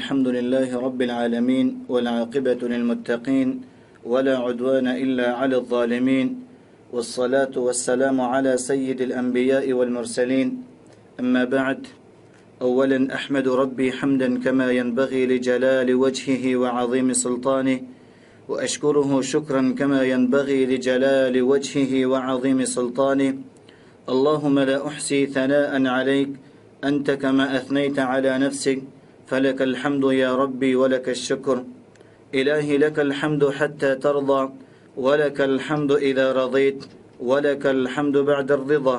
الحمد لله رب العالمين والعاقبة للمتقين ولا عدوان إلا على الظالمين والصلاة والسلام على سيد الأنبياء والمرسلين. أما بعد أولا أحمد ربي حمدا كما ينبغي لجلال وجهه وعظيم سلطانه وأشكره شكرا كما ينبغي لجلال وجهه وعظيم سلطانه. اللهم لا أحصي ثناء عليك أنت كما أثنيت على نفسك فلك الحمد يا ربي ولك الشكر. إلهي لك الحمد حتى ترضى ولك الحمد إذا رضيت ولك الحمد بعد الرضا.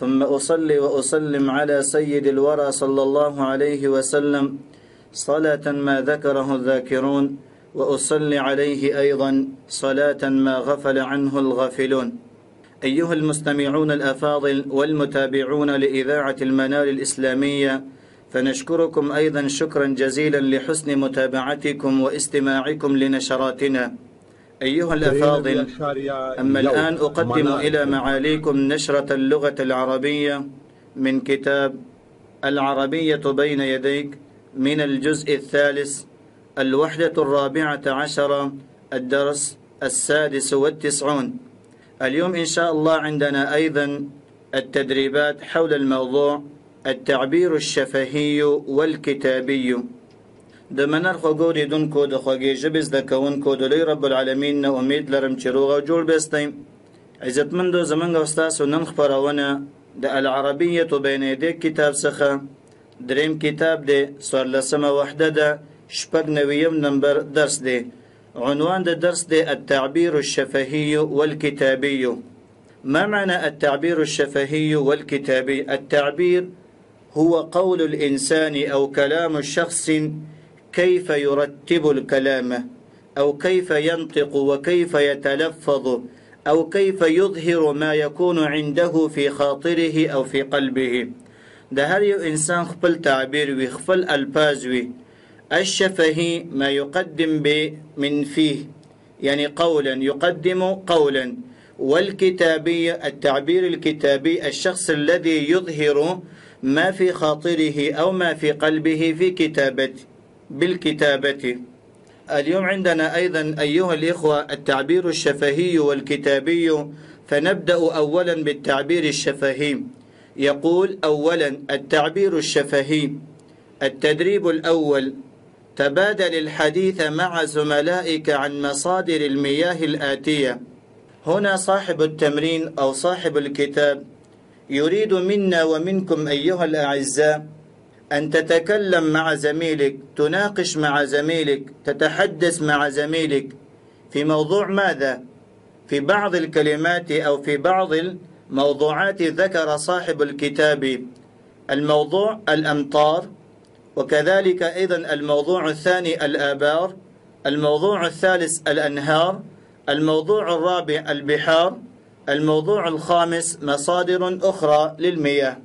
ثم أصلي وأسلم على سيد الورى صلى الله عليه وسلم صلاة ما ذكره الذاكرون وأصلي عليه أيضا صلاة ما غفل عنه الغافلون. أيها المستمعون الأفاضل والمتابعون لإذاعة المنار الإسلامية فنشكركم أيضا شكرا جزيلا لحسن متابعتكم واستماعكم لنشراتنا. أيها الأفاضل أما الآن أقدم إلى معاليكم نشرة اللغة العربية من كتاب العربية بين يديك من الجزء الثالث الوحدة الرابعة عشرة الدرس السادس والتسعون. اليوم إن شاء الله عندنا أيضا التدريبات حول الموضوع. التعبير الشفهي والكتابي. د منر خوګوري دونکو د خوږی ژبې زده کوونکو د لوی رب العالمین نه امید لرم چې روغ او جوړ بستیم عزتمندو زمنګ استاسو نن خبرونه د العربیه بین یدیک کتاب څخه. دریم کتاب دی سورلسمه وحده ده شپږ نویم نمبر درس دی. عنوان د درس دی التعبير الشفهي والكتابي. ما معنى التعبير الشفهي والكتابي؟ التعبير هو قول الإنسان أو كلام الشخص كيف يرتب الكلام أو كيف ينطق وكيف يتلفظ أو كيف يظهر ما يكون عنده في خاطره أو في قلبه. ده هر إنسان خپل تعبیر وي وي. الشفهي ما يقدم من فيه يعني قولا يقدم قولا. والكتابي التعبير الكتابي الشخص الذي يظهر ما في خاطره أو ما في قلبه في كتابته بالكتابة. اليوم عندنا أيضا أيها الإخوة التعبير الشفهي والكتابي فنبدأ أولا بالتعبير الشفهي. يقول أولا التعبير الشفهي. التدريب الأول تبادل الحديث مع زملائك عن مصادر المياه الآتية. هنا صاحب التمرين أو صاحب الكتاب يريد منا ومنكم أيها الأعزاء أن تتكلم مع زميلك تناقش مع زميلك تتحدث مع زميلك في موضوع ماذا؟ في بعض الكلمات أو في بعض الموضوعات ذكر صاحب الكتاب الموضوع الأمطار وكذلك أيضا الموضوع الثاني الآبار الموضوع الثالث الأنهار الموضوع الرابع البحار الموضوع الخامس مصادر أخرى للمياه.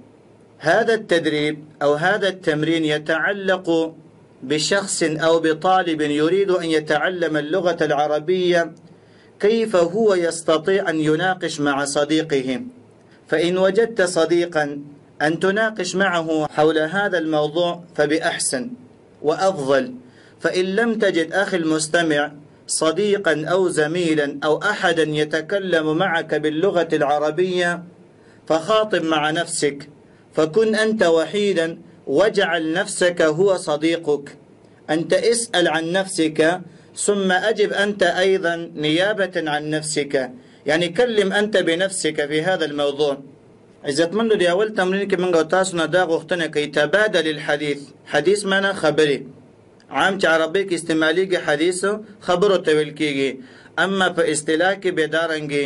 هذا التدريب أو هذا التمرين يتعلق بشخص أو بطالب يريد أن يتعلم اللغة العربية كيف هو يستطيع أن يناقش مع صديقه؟ فإن وجدت صديقا أن تناقش معه حول هذا الموضوع فبأحسن وأفضل. فإن لم تجد أخي المستمع صديقا أو زميلا أو أحدا يتكلم معك باللغة العربية فخاطب مع نفسك فكن أنت وحيدا واجعل نفسك هو صديقك. أنت اسأل عن نفسك ثم أجب أنت أيضا نيابة عن نفسك. يعني كلم أنت بنفسك في هذا الموضوع. اول تمرین کې موږ تاسو نه دا غوښتنه کوي تبادل الحديث. حدیث معنا خبري. عام چې عربي کې استعماليږي حدیث خبرو ته ویل کېږي اما په اصطلاح کې بيدارنګي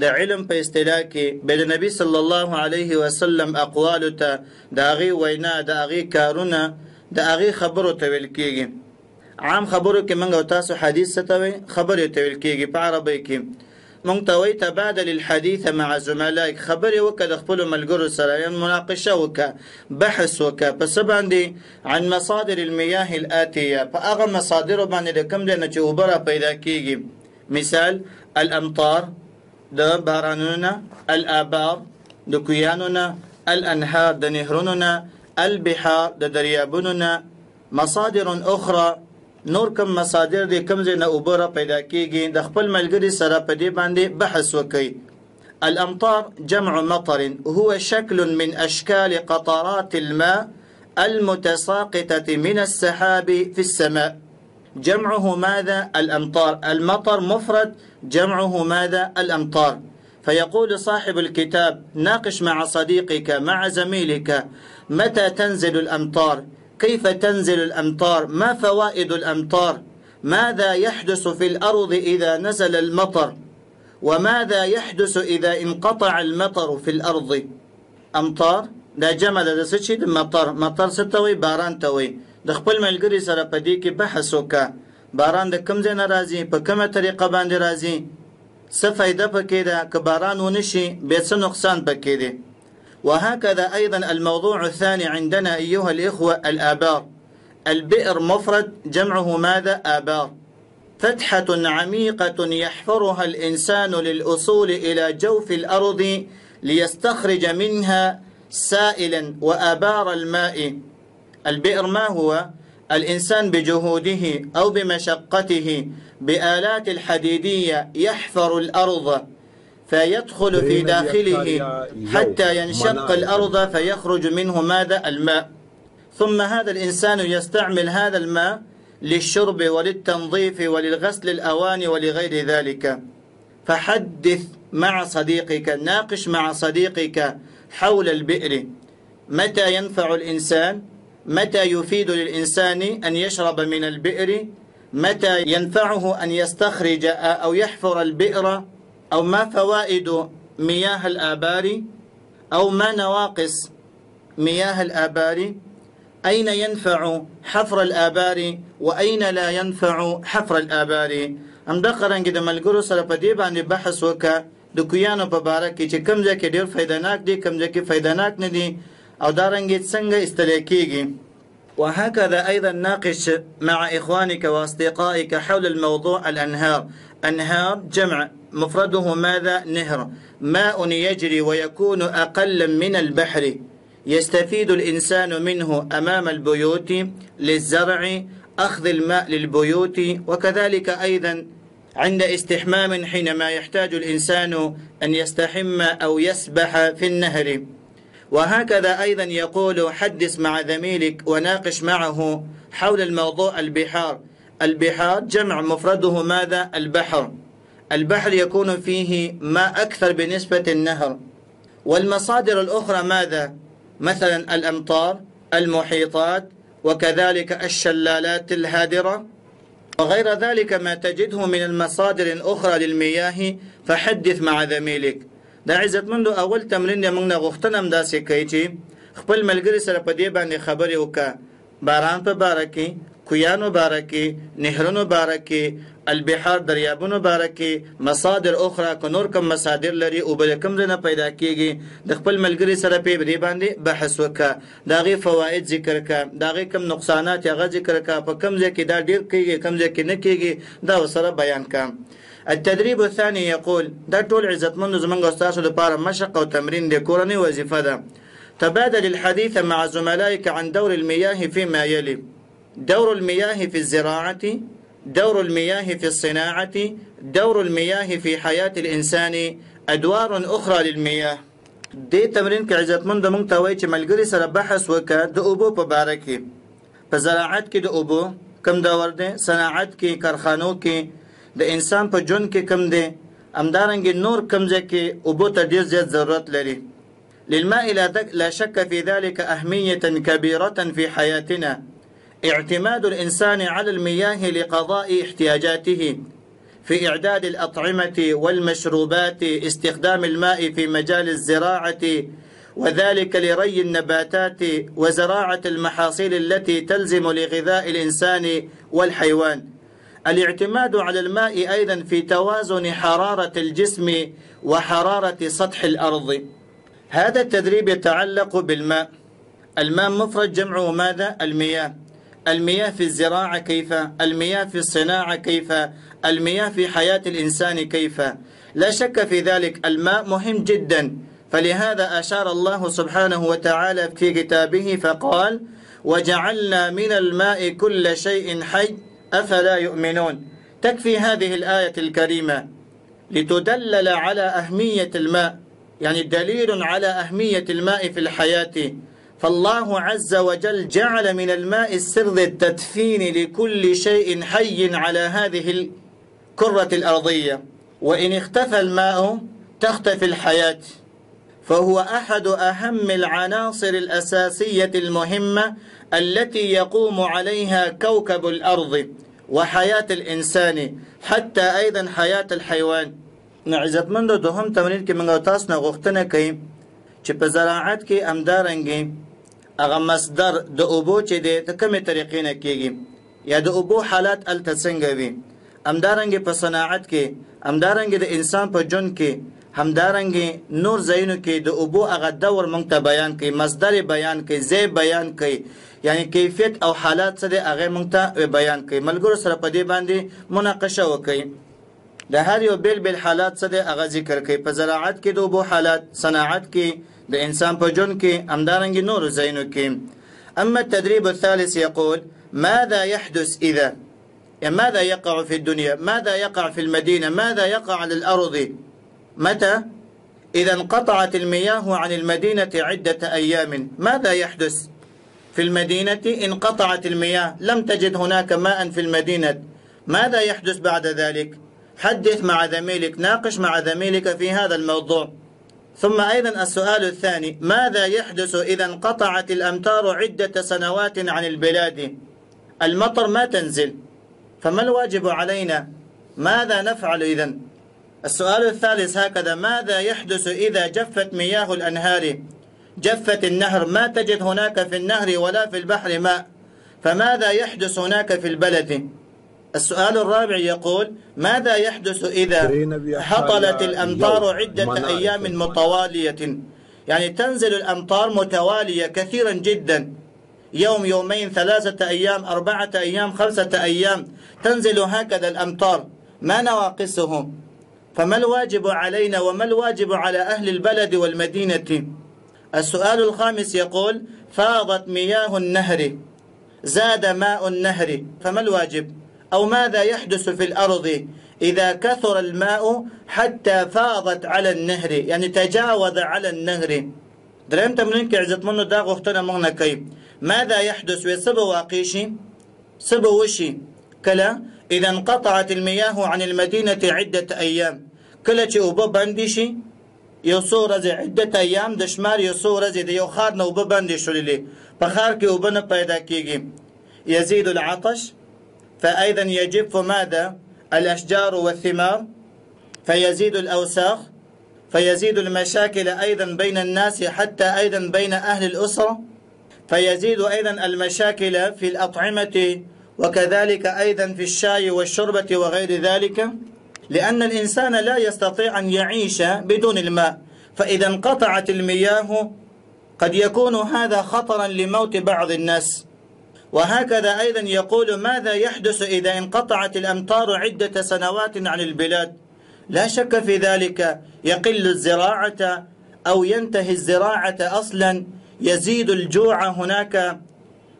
د علم په اصطلاح کې به د نبی صلی الله علیه وسلم اقوال ته د هغه وینا د هغه کارونه د هغه خبرو ته ویل کېږي عام خبرو کې موږ تاسو حدیث ته خبرې ته ویل کېږي په عربی کې مونږ ته تبادل الحديث مع زملائك خبرې وکړه د خپل ملګرو سره مناقشه وکړه بحث وکړه په باندې؟ عن مصادر المياه الآتية. په هغه مصادر باندې د کوم دی نه چې پیدا مثال الامطار د بارانونو الآبار د کویانونو الانهار د نهرونو البحار د دریابونو مصادر أخرى نور کم مصادر دي کم زینه اوبره پیدا کیږي د خپل ملګری سره په دې باندې بحث وکړي الأمطار جمع مطر هو شكل من أشكال قطرات الماء المتساقطة من السحاب في السماء. جمعه ماذا؟ الأمطار. المطر مفرد جمعه ماذا؟ الأمطار. فيقول صاحب الكتاب ناقش مع صديقك مع زميلك متى تنزل الأمطار؟ كيف تنزل الأمطار؟ ما فوائد الأمطار؟ ماذا يحدث في الأرض إذا نزل المطر؟ وماذا يحدث إذا انقطع المطر في الأرض؟ أمطار؟ دا جمع د څه د مطر. مطر ستوي باران ته وايي د خپل ملګری سره په دې کې بحث وکا باران د کم ځای نه راځي؟ په کومه طریقه باندې راځي؟ څه فائدہ پکې ده؟ که باران ونشي به څه نقصان پکې ده وهكذا أيضا الموضوع الثاني عندنا أيها الإخوة الآبار. البئر مفرد جمعه ماذا؟ آبار. فتحة عميقة يحفرها الإنسان للوصول إلى جوف الأرض ليستخرج منها سائلا وآبار الماء. البئر ما هو؟ الإنسان بجهوده أو بمشقته بآلات الحديدية يحفر الأرض. فيدخل في داخله حتى ينشق الأرض فيخرج منه ماذا؟ الماء. ثم هذا الإنسان يستعمل هذا الماء للشرب وللتنظيف وللغسل الأواني ولغير ذلك. فحدث مع صديقك ناقش مع صديقك حول البئر. متى ينفع الإنسان؟ متى يفيد للإنسان أن يشرب من البئر؟ متى ينفعه أن يستخرج أو يحفر البئر؟ أو ما فوائد مياه الآبار؟ أو ما نواقص مياه الآبار؟ أين ينفع حفر الآبار؟ وأين لا ينفع حفر الآبار؟ ام د قرانګي د ملګرو سره په دې باندې بحث وکړه د کویانو په باره کې چې کم ځکه ډیر فائدناک دي کم ځکه فائدناک نه دي او دا رنګ څنګه استل کېږي وهكذا أيضا ناقش مع إخوانك وأصدقائك حول الموضوع الأنهار. أنهار جمع مفرده ماذا؟ نهر. ماء يجري ويكون أقل من البحر. يستفيد الإنسان منه أمام البيوت للزرع أخذ الماء للبيوت وكذلك أيضا عند استحمام حينما يحتاج الإنسان أن يستحم أو يسبح في النهر. وهكذا أيضا يقول حدث مع زميلك وناقش معه حول الموضوع البحار. البحار جمع مفرده ماذا؟ البحر. البحر يكون فيه ماء أكثر بنسبة النهر. والمصادر الأخرى ماذا؟ مثلا الأمطار المحيطات وكذلك الشلالات الهادرة. وغير ذلك ما تجده من المصادر الأخرى للمياه فحدث مع زميلك دا عزتمندو اول تمرین موږ نه غوښتنم داسې کوي چې خپل ملګری سره په دې باندې خبرې وکړه. باران په باره کې کویانو باره کې نهرونو باره کې البحار دریابونو باره کې مصادر اخرى که نور کم مصادر لري او بل کم نه پیدا کیږي د خپل ملګری سره په دې باندې بحث وکړه. داغه فواید ذکر کړه. داغه کم نقصانات هغه ذکر کړه. په کم ځای کې دا ډیر کیږي کم ځای کې نه کیږي دا سره بیان کړه التدريب الثاني يقول دا ټول عزتمند زمنګ استاد لپاره مشق او تمرین د کورنۍ وظیفه ده. تبادل الحديث مع زملائك عن دور المياه فيما يلي. دور المياه في الزراعة دور المياه في الصناعة دور المياه في حياة الإنسان أدوار أخرى للمياه. دې تمرین کې عزتمند مونږ ته وایي چې ملګری سره بحث وکړه د اوبو په باره کې. په زراعت کې د اوبو کم دور دی صناعت کې کارخانو کې د انسان په جون کې کم دی. امدارنګ نور کم ځکه اوبو ته ډیر زیات ضرورت لري. للماء لا شك في ذلك أهمية كبيرة في حياتنا. اعتماد الإنسان على المياه لقضاء احتياجاته. في إعداد الأطعمة والمشروبات استخدام الماء في مجال الزراعة وذلك لري النباتات وزراعة المحاصيل التي تلزم لغذاء الإنسان والحيوان. الاعتماد على الماء أيضا في توازن حرارة الجسم وحرارة سطح الأرض هذا التدريب يتعلق بالماء الماء مفرد جمعه ماذا؟ المياه المياه في الزراعة كيف؟ المياه في الصناعة كيف؟ المياه في حياة الإنسان كيف؟ لا شك في ذلك الماء مهم جدا فلهذا أشار الله سبحانه وتعالى في كتابه فقال وجعلنا من الماء كل شيء حي أفلا يؤمنون؟ تكفي هذه الآية الكريمة لتدلل على أهمية الماء يعني دليل على أهمية الماء في الحياة. فالله عز وجل جعل من الماء السر التدفين لكل شيء حي على هذه الكرة الأرضية. وإن اختفى الماء تختفي الحياة. فهو أحد أهم العناصر الأساسية المهمة التي يقوم عليها كوكب الأرض. وحياة الإنسان حتى أيضا حياة الحيوان. نعزت من دوهم تمرین کې موږ تاسو نه غوښتنه کوي چې په زراعت کې امدارنګي هغه مصدر د اوبو چې د کومې طریقې نه کیږي یا د اوبو حالات ال څنګه وي امدارنګي په صناعت کې امدارنګي د انسان په جون کې همدارنګي نور زینو کې د اوبو هغه دور مونږ ته بیان کوي مصدر بیان کوي زی بیان کوي یعنی کیفیت أو حالات څه د هغه مونږ ته بیان کوي ملګرو سره په دې باندې مناقشه وکړي. د هر یو بیل بیل حالات څه د هغه ذکر کوي په زراعت کې د اوبو حالات صناعت کې د انسان په جون کې همدارنګي نور زینو کې. اما التدريب الثالث يقول ماذا يحدث إذا؟ ماذا يقع في الدنيا؟ ماذا يقع في المدينة؟ ماذا يقع على الأرض؟ متى؟ إذا انقطعت المياه عن المدينة عدة أيام. ماذا يحدث؟ في المدينة انقطعت المياه لم تجد هناك ماء في المدينة. ماذا يحدث بعد ذلك؟ حدث مع زميلك ناقش مع زميلك في هذا الموضوع. ثم أيضا السؤال الثاني ماذا يحدث إذا انقطعت الأمطار عدة سنوات عن البلاد؟ المطر ما تنزل. فما الواجب علينا؟ ماذا نفعل إذا؟ السؤال الثالث هكذا ماذا يحدث إذا جفت مياه الأنهار؟ جفت النهر ما تجد هناك في النهر ولا في البحر ماء. فماذا يحدث هناك في البلد؟ السؤال الرابع يقول ماذا يحدث إذا هطلت الأمطار عدة أيام متوالية؟ يعني تنزل الأمطار متوالية كثيرا جدا. يوم يومين ثلاثة أيام أربعة أيام خمسة أيام تنزل هكذا الأمطار. ما نواقصه؟ فما الواجب علينا وما الواجب على أهل البلد والمدينة؟ السؤال الخامس يقول فاضت مياه النهر زاد ماء النهر فما الواجب؟ أو ماذا يحدث في الأرض إذا كثر الماء حتى فاضت على النهر يعني تجاوز على النهر؟ درهم کې عزت منو دا غوښتنه موږ نه کوي ماذا يحدث وسبب واقع سبب وشي كلا إذا انقطعت المياه عن المدينة عدة أيام. كلا چې اوبه بندي شي یو څو ورځې عدة أيام د شمار یو څو ورځې د یو خار نه اوبه بندي شولې. په خار کې اوبه نه پیدا کیږي يزيد العطش فأيضا يجف ماذا الأشجار والثمار فيزيد الأوساخ فيزيد المشاكل أيضا بين الناس حتى أيضا بين أهل الأسرة فيزيد أيضا المشاكل في الأطعمة وكذلك أيضا في الشاي والشربة وغير ذلك. لأن الإنسان لا يستطيع أن يعيش بدون الماء. فإذا انقطعت المياه قد يكون هذا خطرا لموت بعض الناس. وهكذا أيضا يقول ماذا يحدث إذا انقطعت الأمطار عدة سنوات عن البلاد؟ لا شك في ذلك. يقل الزراعة أو ينتهي الزراعة أصلا يزيد الجوع هناك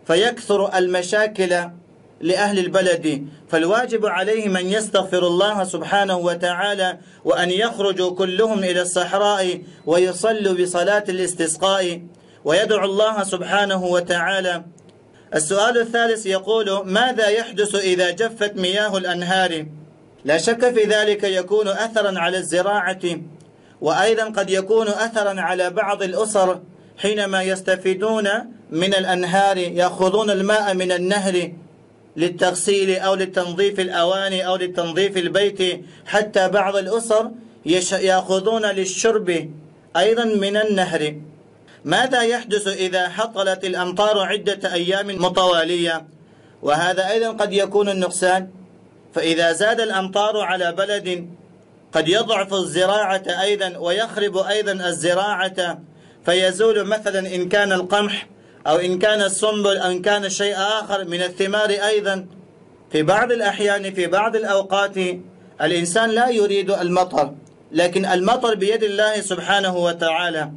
فيكثر المشاكل. لأهل البلد. فالواجب عليهم أن يستغفر الله سبحانه وتعالى وأن يخرجوا كلهم إلى الصحراء ويصلوا بصلاة الاستسقاء ويدعو الله سبحانه وتعالى. السؤال الثالث يقول ماذا يحدث إذا جفت مياه الأنهار؟ لا شك في ذلك يكون أثرا على الزراعة وأيضا قد يكون أثرا على بعض الأسر حينما يستفيدون من الأنهار يأخذون الماء من النهر. للتغسيل أو لتنظيف الأواني أو لتنظيف البيت حتى بعض الأسر يأخذون للشرب أيضا من النهر. ماذا يحدث إذا حطلت الأمطار عدة أيام متوالية؟ وهذا أيضا قد يكون النقصان. فإذا زاد الأمطار على بلد قد يضعف الزراعة أيضا ويخرب أيضا الزراعة فيزول مثلا إن كان القمح أو إن كان السنبل أو إن كان شيء آخر من الثمار أيضا في بعض الأحيان في بعض الأوقات الإنسان لا يريد المطر لكن المطر بيد الله سبحانه وتعالى.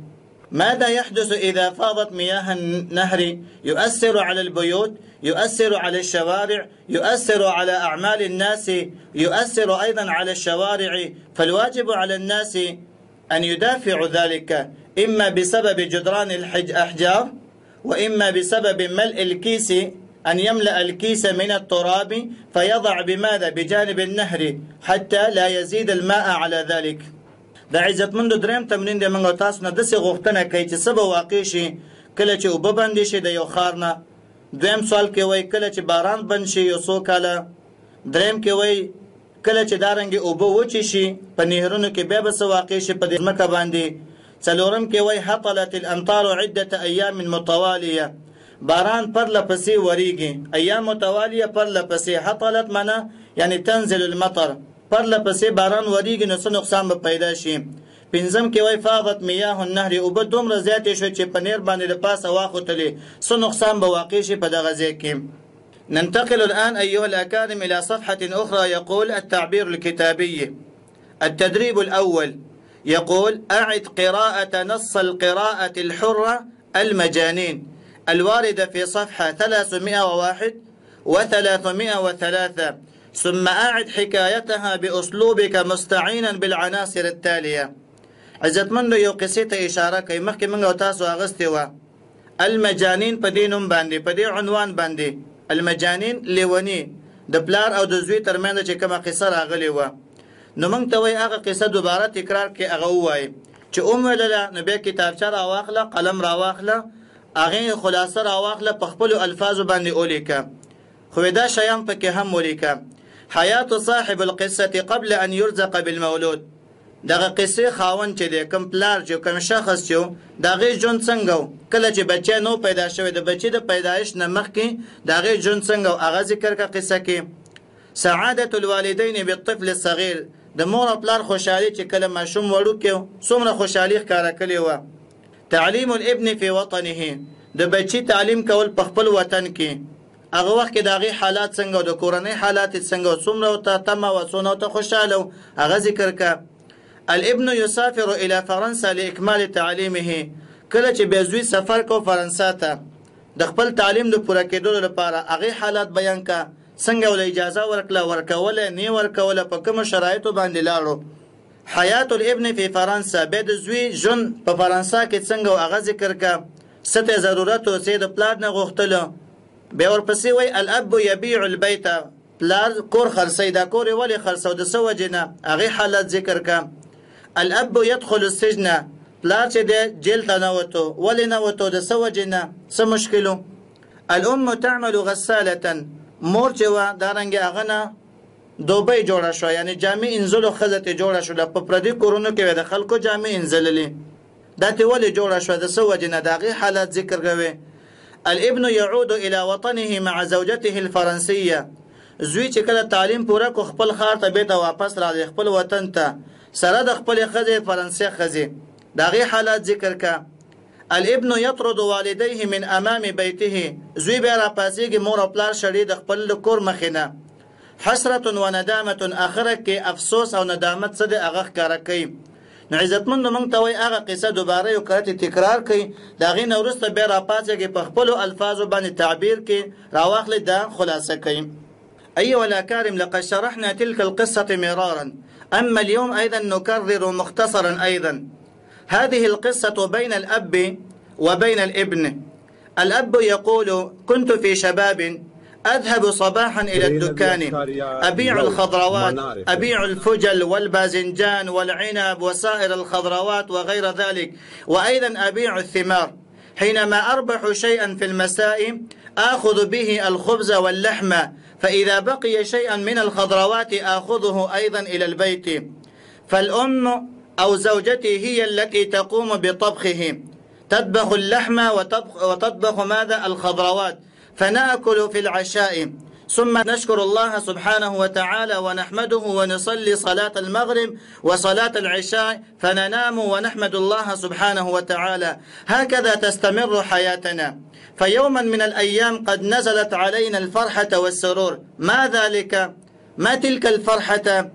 ماذا يحدث إذا فاضت مياه النهر؟ يؤثر على البيوت يؤثر على الشوارع يؤثر على أعمال الناس يؤثر أيضا على الشوارع. فالواجب على الناس أن يدافعوا ذلك إما بسبب جدران الأحجار وإما بسبب ملء الكيس أن يملأ الكيس من التراب فيضع بماذا؟ بجانب النهر حتى لا يزيد الماء على ذلك. د عزتمند دریم تمرین د منغو تاسو نه دسه غوښتنه کوي چې سبا واقع شي کله چې وب باندې سوال کې وای کله چې باران بند شي یو څو کاله؟ دریم کې وای کله چې دارنګ اوبه وچی شي په نهرونو کې به واقع شي؟ په دې مکه باندې. څلورم کې وای هطلت الامطار عدة ایام متواليه باران پر لپسې وریږي. ایام متوالیه پر لپسې. هطلت معنا یعنی تنزل المطر. پر لپسې باران وریږي نو څه نقصان به پیدا شي؟ پنځم کې وای فاضت میاه النهر. اوبه دومره زیاتې شو چې په نهر باندې د پاسه واخوتلې. څه نقصان به واقع شي په دغه ځای کې؟ ننتقل الآن أيها الأكارم إلى صفحة أخرى يقول التعبير الكتابي. التدريب الأول. يقول أعد قراءة نص القراءة الحرة المجانين. الواردة في صفحة 301 و303 ثم أعد حكايتها بأسلوبك مستعينا بالعناصر التالية. عزتمندو یو قصې ته اشاره کوي؟ مخکې موږ تاسو اغستې و المجانین په دې نوم باندې په دې عنوان باندې. المجانین لیونی د پلار او د زوی ترمنځ چې کومه قصه راغلی و نو موږ ته وای هغه قصه دوباره تکرار کې هغه وای چې اوم ولله نو به کتابچه راواخله قلم راواخله هغه خلاصه راواخله په خپل الفاظ باندې ولیکه. خو دا شیان پکې هم ولیکه. حیات صاحب القصه قبل ان يرزق بالمولود. دغه قصې خاون چې د کم پلار چې کم شخص چې دغه جون څنګه کله چې بچی نو پیدا شوی د بچی د پیدایش نه مخکې دغه جون څنګه هغه ذکر کا قصه کې. سعادت الوالدین بالطفل الصغير د مور او پلار خوشحالي چې کله ماشوم وړو کې څومره خوشحالي ښکارا کړی و تعلیم الابن فی وطنه. د بچی تعلیم کول په خپل وطن کې. هغه وخت کې دغه حالات څنګه د کورنۍ حالات څنګه څومره ته تمه و څومره ته خوشاله هغه ذکر کا الابن يسافر الى فرنسا لاكمال تعليمه کله چې بيزوي سفر کو فرانسا ته د خپل تعلیم د پوره کېدو لپاره هغه حالات بیان کا څنګه ول اجازه ورکړه؟ ورکول نه ورکول په کوم شرایطو باندې لاړو؟ حیات الابن فی فرانسا به د زوی جون په فرانسا کې څنګه هغه ذکر کا ست ضرورت او سید پلان نه غوښتل به ورپسې وای الاب يبيع البيت پلار کور خرڅي دا کور ولې خرڅو د سو جنه هغه حالت ذکر کا الاب يدخل السجن. پلار چې د جیل ته نوته ولې نوته د سو جنه څه مشکلو؟ الام تعمل غساله مور چې وا دارنګ اغنه دوبۍ جوړه شو یعنی جامع انزلو خزته جوړه شو په پردي کورونو کې د خلکو جامع انزللې دا ته ولې جوړه شو د سو جنه دغه حالت ذکر کوي الابن يعود الى وطنه مع زوجته الفرنسيه زوی چې کله تعلیم پوره کو خپل خار ته به واپس راځي خپل وطن ته. سره د خپل خزه فرانسې خزه دغه حالات ذکر کا الابن يطرد والديه من أمام بيته. زوی به را پاسيږي مور أو پلار شړې د خپل کور مخینه. حسرت و ندامت اخره کې افسوس أو ندامت څه د اغه ښکارا کوي نو عزتمند مونږ ته وای هغه قصه دوباره یو کړه تکرار کړي. دا غي نورسته به را کې په خپل الفاظو باندې تعبیر کې راواخل دا خلاصه کړي. أيها الأكارم لقد شرحنا تلك القصة مرارا. أما اليوم أيضا نكرر مختصرا أيضا. هذه القصة بين الأب وبين الابن. الأب يقول كنت في شباب أذهب صباحا إلى الدكان. أبيع الخضروات أبيع الفجل والباذنجان والعنب وسائر الخضروات وغير ذلك وأيضا أبيع الثمار. حينما أربح شيئا في المساء آخذ به الخبز واللحم فإذا بقي شيئا من الخضروات آخذه أيضا إلى البيت. فالأم أو زوجتي هي التي تقوم بطبخه تطبخ اللحم وتطبخ, وتطبخ ماذا؟ الخضروات. فنأكل في العشاء. ثم نشكر الله سبحانه وتعالى ونحمده ونصلي صلاة المغرب وصلاة العشاء فننام ونحمد الله سبحانه وتعالى. هكذا تستمر حياتنا. فيوما من الأيام قد نزلت علينا الفرحة والسرور. ما ذلك؟ ما تلك الفرحة؟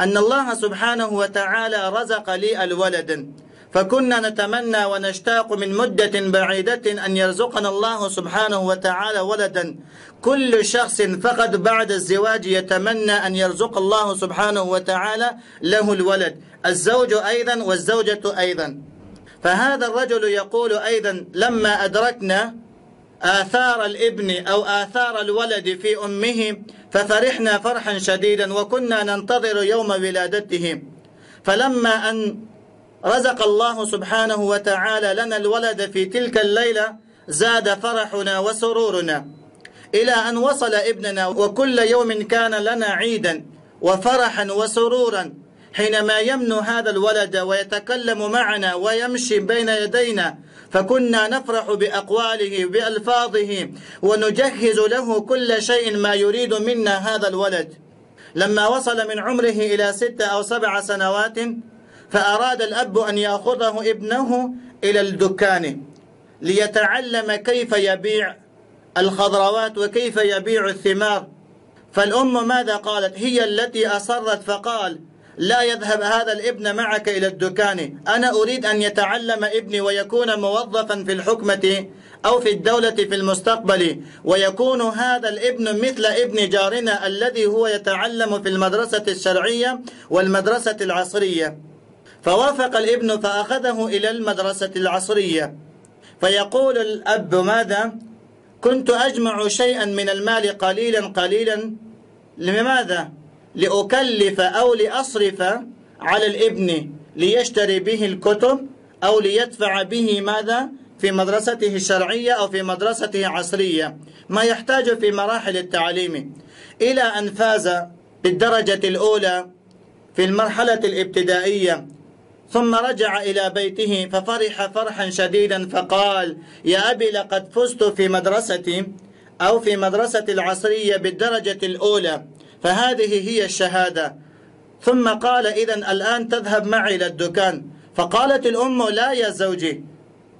أن الله سبحانه وتعالى رزق لي الولد. فكنا نتمنى ونشتاق من مدة بعيدة أن يرزقنا الله سبحانه وتعالى ولدا. كل شخص فقط بعد الزواج يتمنى أن يرزق الله سبحانه وتعالى له الولد. الزوج أيضا والزوجة أيضا. فهذا الرجل يقول أيضا لما أدركنا آثار الابن أو آثار الولد في أمه ففرحنا فرحا شديدا وكنا ننتظر يوم ولادته. فلما أن رزق الله سبحانه وتعالى لنا الولد في تلك الليلة زاد فرحنا وسرورنا. إلى أن وصل ابننا وكل يوم كان لنا عيدا وفرحا وسرورا. حينما يمنو هذا الولد ويتكلم معنا ويمشي بين يدينا فكنا نفرح بأقواله بألفاظه ونجهز له كل شيء ما يريد منا هذا الولد. لما وصل من عمره إلى ست أو سبع سنوات فأراد الأب أن يأخذه ابنه إلى الدكان ليتعلم كيف يبيع الخضروات وكيف يبيع الثمار. فالأم ماذا قالت؟ هي التي أصرت فقال لا يذهب هذا الابن معك إلى الدكان. أنا أريد أن يتعلم ابني ويكون موظفا في الحكمة أو في الدولة في المستقبل. ويكون هذا الابن مثل ابن جارنا الذي هو يتعلم في المدرسة الشرعية والمدرسة العصرية. فوافق الابن فأخذه إلى المدرسة العصرية. فيقول الأب ماذا؟ كنت أجمع شيئا من المال قليلا قليلا. لماذا؟ لأكلف أو لأصرف على الابن ليشتري به الكتب أو ليدفع به ماذا؟ في مدرسته الشرعية أو في مدرسته العصرية. ما يحتاج في مراحل التعليم. إلى أن فاز بالدرجة الأولى في المرحلة الابتدائية. ثم رجع إلى بيته ففرح فرحا شديدا فقال يا أبي لقد فزت في مدرستي أو في مدرسة العصرية بالدرجة الأولى. فهذه هي الشهادة. ثم قال إذا الآن تذهب معي إلى الدكان. فقالت الأم لا يا زوجي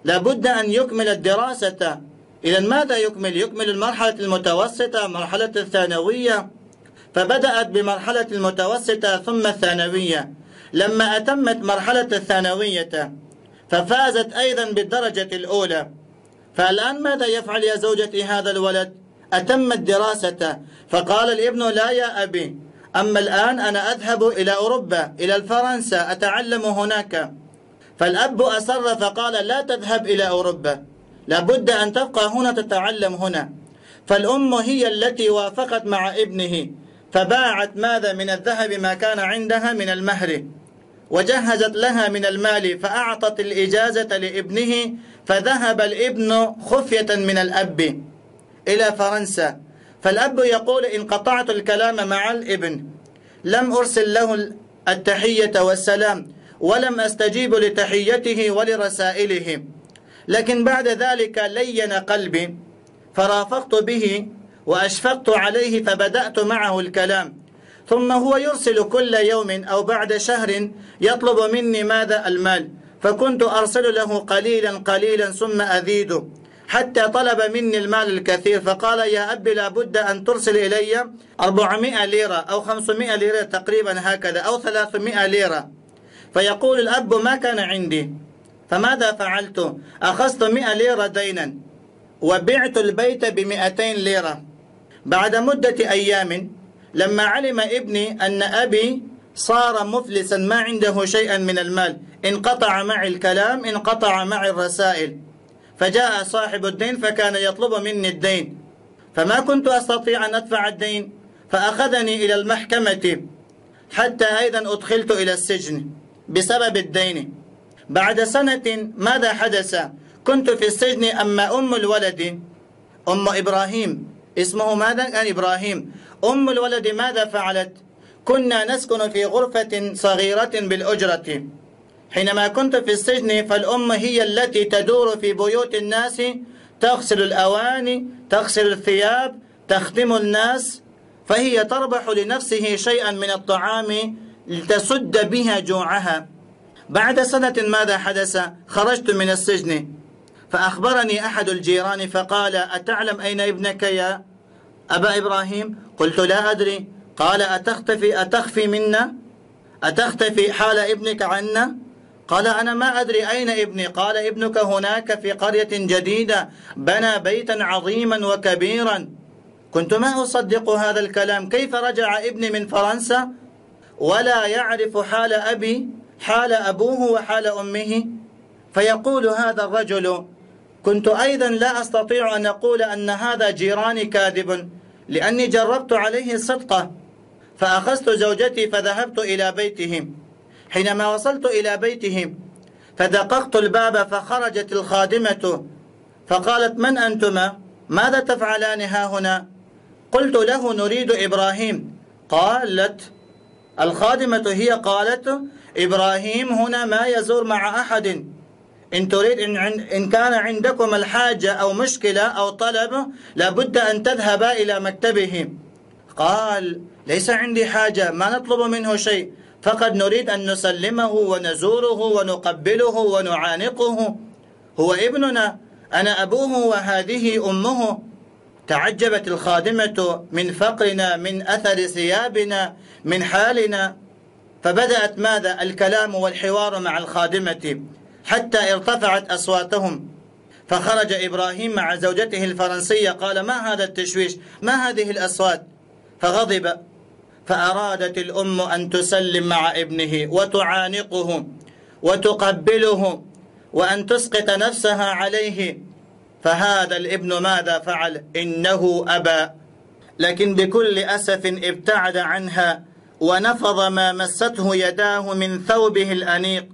لابد أن يكمل الدراسة. إذا ماذا يكمل؟ يكمل المرحلة المتوسطة مرحلة الثانوية. فبدأت بمرحلة المتوسطة ثم الثانوية. لما أتمت مرحلة الثانوية ففازت أيضا بالدرجة الأولى. فالآن ماذا يفعل يا زوجتي هذا الولد؟ أتم الدراسة فقال الابن لا يا أبي أما الآن أنا أذهب إلى أوروبا إلى فرنسا أتعلم هناك. فالأب أصر فقال لا تذهب إلى أوروبا لابد أن تبقى هنا تتعلم هنا. فالأم هي التي وافقت مع ابنه فباعت ماذا من الذهب ما كان عندها من المهر. وجهزت لها من المال فأعطت الإجازة لابنه فذهب الابن خفية من الأب. إلى فرنسا. فالأب يقول إن قطعت الكلام مع الابن لم أرسل له التحية والسلام ولم أستجيب لتحيته ولرسائله. لكن بعد ذلك لين قلبي فرافقت به وأشفقت عليه فبدأت معه الكلام. ثم هو يرسل كل يوم أو بعد شهر يطلب مني ماذا؟ المال. فكنت أرسل له قليلا قليلا ثم أزيد حتى طلب مني المال الكثير فقال يا أبي لابد أن ترسل إلي 400 ليرة أو 500 ليرة تقريبا هكذا أو 300 ليرة. فيقول الأب ما كان عندي. فماذا فعلت؟ أخذت 100 ليرة دينا وبعت البيت ب 200 ليرة. بعد مدة أيام لما علم ابني أن أبي صار مفلسا ما عنده شيئا من المال انقطع معي الكلام انقطع معي الرسائل. فجاء صاحب الدين فكان يطلب مني الدين. فما كنت أستطيع أن أدفع الدين فأخذني إلى المحكمة حتى أيضا أدخلت إلى السجن بسبب الدين. بعد سنة ماذا حدث؟ كنت في السجن أما أم الولد أم إبراهيم. اسمه ماذا؟ كان إبراهيم. أم الولد ماذا فعلت؟ كنا نسكن في غرفة صغيرة بالأجرة. حينما كنت في السجن فالأم هي التي تدور في بيوت الناس تغسل الأواني تغسل الثياب تخدم الناس فهي تربح لنفسه شيئا من الطعام لتسد بها جوعها. بعد سنة ماذا حدث؟ خرجت من السجن. فأخبرني أحد الجيران فقال أتعلم أين ابنك يا أبا إبراهيم؟ قلت لا أدري. قال أتختفي أتخفي منا؟ أتختفي حال ابنك عنا؟ قال أنا ما أدري أين ابني. قال ابنك هناك في قرية جديدة. بنى بيتا عظيما وكبيرا. كنت ما أصدق هذا الكلام. كيف رجع ابني من فرنسا؟ ولا يعرف حال أبي حال أبوه وحال أمه. فيقول هذا الرجل كنت أيضا لا أستطيع أن أقول أن هذا جيراني كاذب لأني جربت عليه الصدقة فأخذت زوجتي فذهبت إلى بيتهم حينما وصلت إلى بيتهم فدققت الباب فخرجت الخادمة فقالت من أنتما؟ ماذا تفعلان ها هنا؟ قلت له نريد إبراهيم. قالت الخادمة هي قالت إبراهيم هنا ما يزور مع أحد. إن تريد إن, إن كان عندكم الحاجة أو مشكلة أو طلب لابد أن تذهب إلى مكتبه. قال ليس عندي حاجة ما نطلب منه شيء. فقد نريد أن نسلمه ونزوره ونقبله ونعانقه. هو ابننا أنا أبوه وهذه أمه. تعجبت الخادمة من فقرنا من أثر ثيابنا من حالنا. فبدأت ماذا؟ الكلام والحوار مع الخادمة حتى ارتفعت أصواتهم. فخرج إبراهيم مع زوجته الفرنسية قال ما هذا التشويش؟ ما هذه الأصوات؟ فغضب. فأرادت الأم أن تسلم مع ابنه وتعانقه وتقبله وأن تسقط نفسها عليه. فهذا الابن ماذا فعل؟ إنه أبى. لكن بكل أسف ابتعد عنها ونفض ما مسته يداه من ثوبه الأنيق.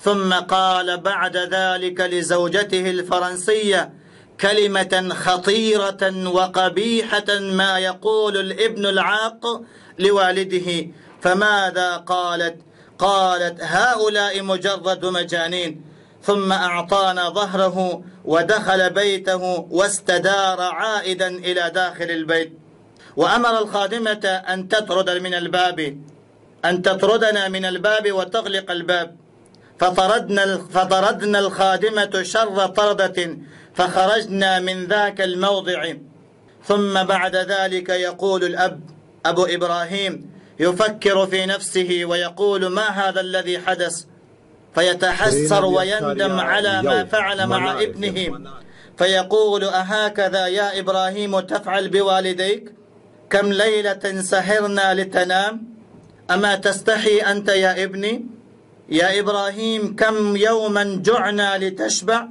ثم قال بعد ذلك لزوجته الفرنسية كلمة خطيرة وقبيحة ما يقول الابن العاق لوالده. فماذا قالت؟ قالت هؤلاء مجرد مجانين. ثم أعطانا ظهره ودخل بيته واستدار عائدا إلى داخل البيت. وأمر الخادمة أن تطرد من الباب أن تطردنا من الباب وتغلق الباب. فطردنا فطردنا الخادمة شر طردة فخرجنا من ذاك الموضع. ثم بعد ذلك يقول الأب أبو إبراهيم يفكر في نفسه ويقول ما هذا الذي حدث؟ فيتحسر ويندم على ما فعل مع ابنه. فيقول أهكذا يا إبراهيم تفعل بوالديك؟ كم ليلة سهرنا لتنام؟ أما تستحي أنت يا ابني؟ يا إبراهيم كم يوما جعنا لتشبع؟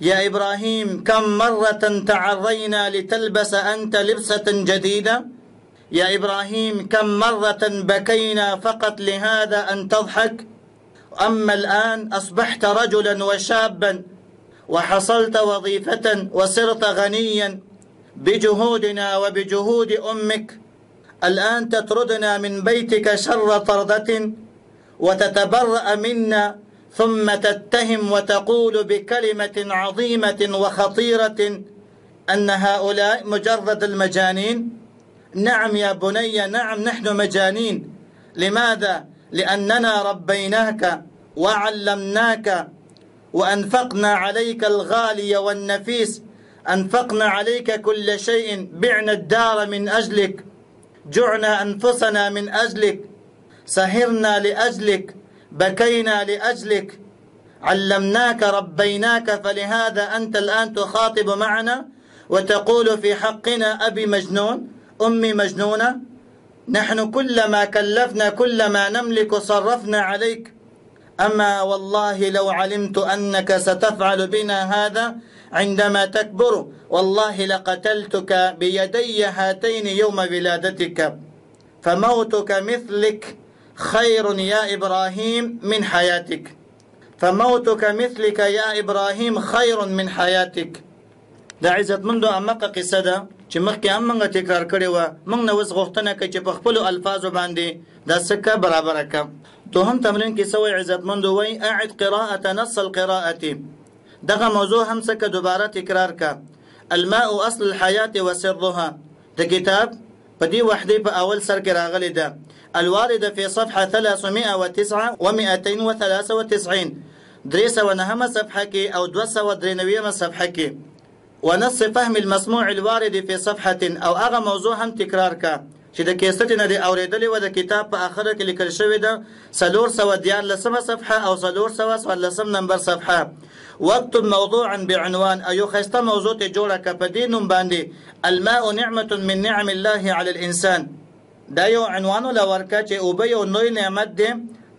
يا إبراهيم كم مرة تعرينا لتلبس أنت لبسة جديدة؟ يا إبراهيم كم مرة بكينا فقط لهذا أن تضحك؟ أما الآن أصبحت رجلا وشابا وحصلت وظيفة وصرت غنيا بجهودنا وبجهود أمك. الآن تطردنا من بيتك شر طردة وتتبرأ منا ثم تتهم وتقول بكلمة عظيمة وخطيرة أن هؤلاء مجرد المجانين. نعم يا بني نعم نحن مجانين. لماذا؟ لأننا ربيناك وعلمناك وأنفقنا عليك الغالي والنفيس. أنفقنا عليك كل شيء. بعنا الدار من أجلك. جعنا أنفسنا من أجلك. سهرنا لأجلك. بكينا لأجلك. علمناك ربيناك. فلهذا أنت الآن تخاطب معنا وتقول في حقنا أبي مجنون؟ أمي مجنونة؟ نحن كلما كلفنا كلما نملك صرفنا عليك. أما والله لو علمت أنك ستفعل بنا هذا عندما تكبر والله لقتلتك بيدي هاتين يوم ولادتك. فموتك مثلك خير يا إبراهيم من حياتك. فموتك مثلك يا إبراهيم خير من حياتك. دا عزت منذ أمك قصة چې مخکې هم موږ تکرار کړی و موږ نو اوس غوښتنه کوي چې په خپل الفاظو باندې دا سکه برابر کړم دوهم تمرین کې سوی عزتمند وای اعد قراءه نص القراءه دغه موضوع هم سکه دوباره تکرار کا الماء اصل الحياه وسرها. د کتاب په دې وحده په اول سر کې راغلی ده. الوارده في صفحه 309 و293 درې سوه نهمه صفحه کې او دوه سوه درې نویمه صفحه کې ونص فهم المسموع الوارد في صفحة أو أغا موضوع هم تكرار کا چې د کیسټ نه دی اوریدلې و د کتاب په اخره کې لیکل شوی ده سلور سو دیار لسمه صفحه او سلور سو لسم نمبر صفحه. واكتب موضوعا بعنوان ايو خسته موضوع ته جوړه ک په دې نوم باندې الماء نعمه من نعم الله على الانسان. دا یو عنوان لورکه چې او به یو نوې نعمت دی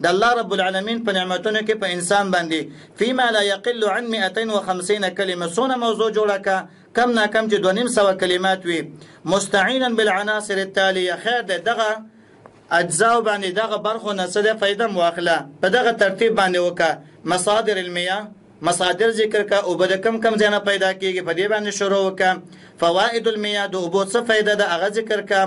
د الله رب العالمین په نعمتونو کې په انسان باندې. فيما لا يقل عن 250 کلمه سونه موضوع جوړه کا کم نه کم چې 2.5 کلمات وي. مستعینا بالعناصر التاليه خیر دغه اجزاء باندې دغه برخو نه څه فائدہ مواخله په دغه ترتیب باندې وکا مصادر المياه مصادر ذکر کا او بد کم کم ځنه پیدا کیږي. په دې باندې شروع وکا فوائد المياه. د اوبو څه فائدہ د اغه ذکر کا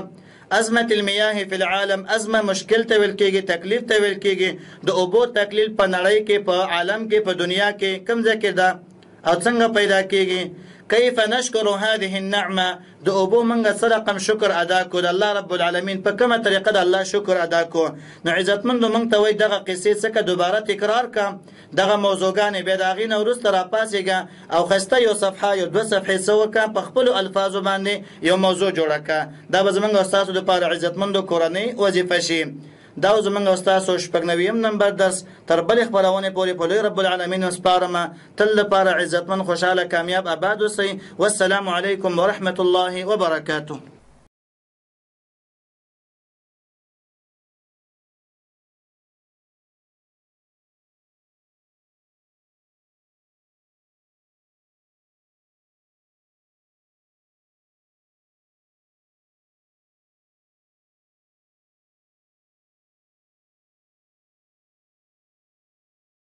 ازمه المياه في العالم ازمه مشکل ته ویل کېږي تکلیف ته ویل کېږي د اوبو تکلیف په نړۍ کې په عالم کې په دنیا کې کم ځکه ده او څنګه پیدا کېږي كيف نشكر هذه النعمه د اوبو منګه صدقم شکر ادا کو د الله رب العالمین په کومه طریقه د الله شکر ادا کو نو عزتمند منګ ته وای دغه قصې څخه دوباره تکرار کا دغه موضوعګانې به داغې نو ورسته را پاسېګا او خسته یو صفحه یو دو صفحې سو کا په خپل الفاظو باندې یو موضوع جوړه کا دا به زمونږ استادو د لپاره عزتمند کورنۍ وظیفه شي دا زمونږ استاد شپږ نویم نمبر درس تر بل خبرونه پورې په لوی رب العالمین سپارمه تل لپاره عزتمن خوشاله کامیاب آباد اوسئ. والسلام علیکم ورحمت الله وبرکاته